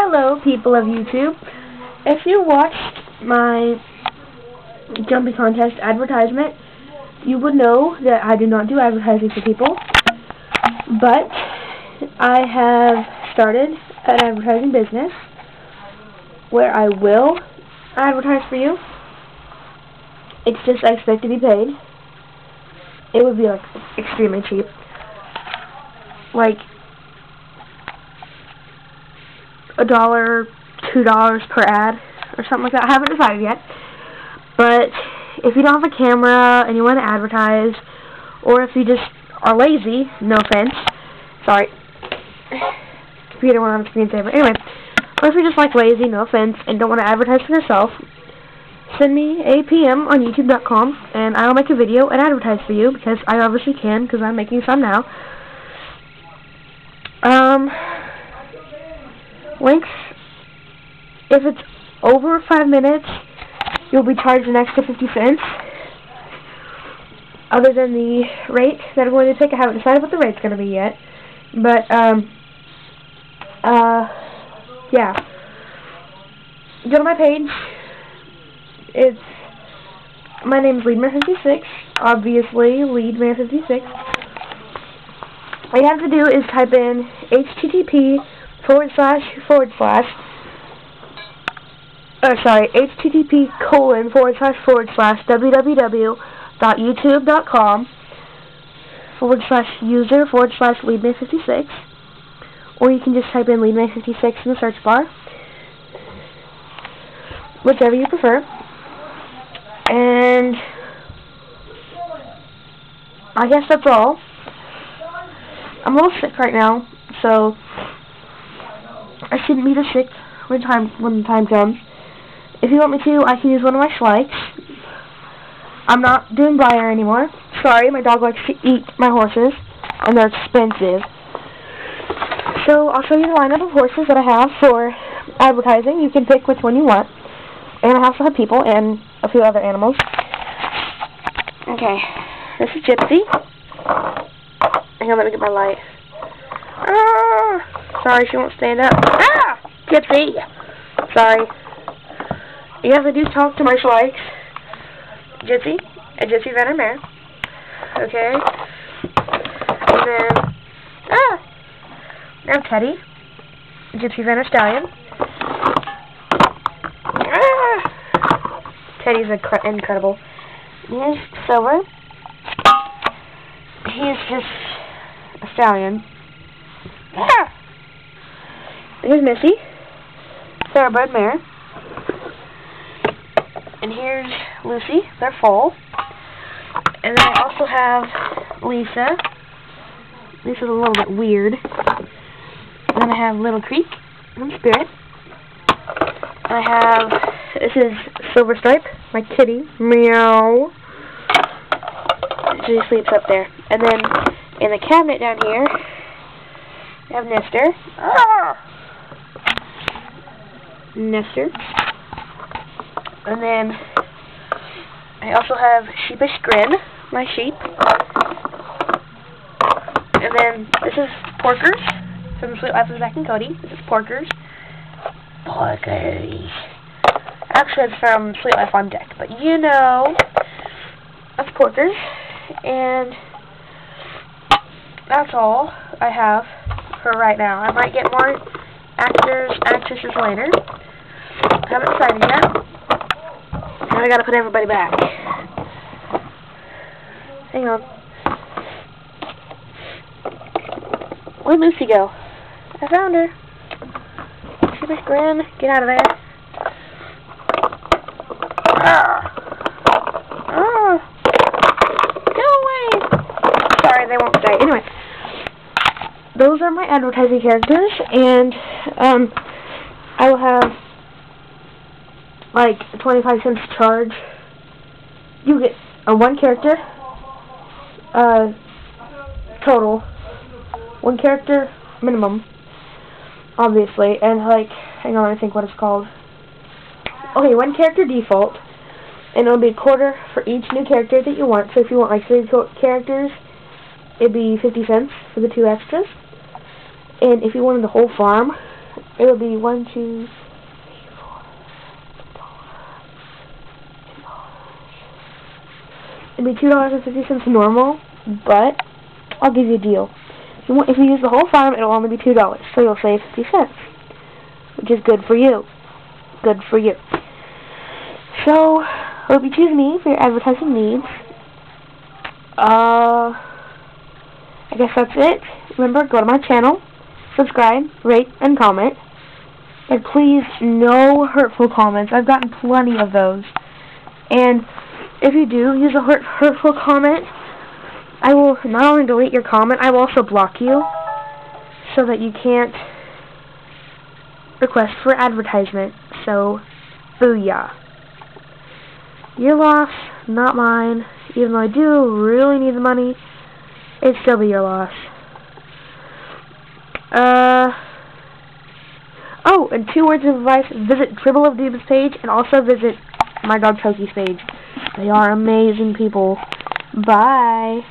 Hello, people of YouTube. If you watched my jumping contest advertisement, you would know that I do not do advertising for people. But I have started an advertising business where I will advertise for you. It's just I expect to be paid. It would be like extremely cheap. Like a dollar, two dollars per ad, or something like that. I haven't decided yet. But if you don't have a camera and you want to advertise, or if you just are lazy, no offense, sorry, computer went on screensaver. Anyway, or if you're just like lazy, no offense, and don't want to advertise for yourself, send me a PM on YouTube.com, and I'll make a video and advertise for you, because I obviously can, because I'm making some now. Um, links, if it's over five minutes, you'll be charged an extra 50 cents. Other than the rate that I'm going to take, I haven't decided what the rate's going to be yet. But, um, uh, yeah. Go to my page. It's, my name is Leadmare56. Obviously, Leadmare56. All you have to do is type in HTTP forward slash forward slash oh sorry, http colon forward slash forward slash www.youtube.com forward slash user forward slash leadmare56 or you can just type in leadmare56 in the search bar. Whichever you prefer. And I guess that's all. I'm a little sick right now so I shouldn't be this sick when time when the time comes. If you want me to, I can use one of my Schleichs. I'm not doing Breyer anymore. Sorry, my dog likes to eat my horses, and they're expensive. So I'll show you the lineup of horses that I have for advertising. You can pick which one you want. And I also have people and a few other animals. Okay, this is Gypsy. Hang on, let me get my light. Ah! Sorry, she won't stand up. Ah! Gypsy! Sorry. Yes, I do talk to my Schleichs. Gypsy, a Gypsy Vanner Okay. And then, ah! Now Teddy, Gypsy Vanner Stallion. Ah! Teddy's incredible. Here's Silver. He's just a stallion. Ah! Here's Missy, Thoroughbred Mare. And here's Lucy, they're full. And then I also have Lisa. Lisa's a little bit weird. And then I have Little Creek and Spirit. I have, this is Silver Stripe, my kitty. Meow. She sleeps up there. And then in the cabinet down here, I have Nestor. Ah! Nestor. And then I also have Sheepish Grin, my sheep. And then this is Porkers from Suite Life of Zack and Cody. This is Porkers. Porkers. Actually, it's from Suite Life on Deck, but you know, that's Porkers. And that's all I have for right now. I might get more actors, actresses later. Haven't decided yet. Now I gotta put everybody back. Hang on. Where'd Lucy go? I found her. She grin. Get out of there. Ah. Ah. Go away. Sorry, they won't stay. Anyway those are my advertising characters, and um, I will have like 25 cents charge. You get a one character, uh, total, one character minimum, obviously, and like, hang on, I think what it's called. Okay, one character default, and it'll be a quarter for each new character that you want. So if you want like three characters, it'd be 50 cents for the two extras. And if you wanted the whole farm, it would be one, two, three, four, two dollars. It'd be two dollars and fifty cents normal, but I'll give you a deal. If you use the whole farm, it'll only be two dollars, so you'll save fifty cents, which is good for you. Good for you. So, hope you choose me for your advertising needs. Uh, I guess that's it. Remember, go to my channel, subscribe, rate, and comment. And please, no hurtful comments. I've gotten plenty of those. And if you do use a hurt, hurtful comment, I will not only delete your comment, I will also block you so that you can't request for advertisement. So, booyah. Your loss, not mine. Even though I do really need the money, it'd still be your loss. Uh... Oh, and two words of advice. Visit Tribble of Doom's page and also visit my dog Tokie's page. They are amazing people. Bye.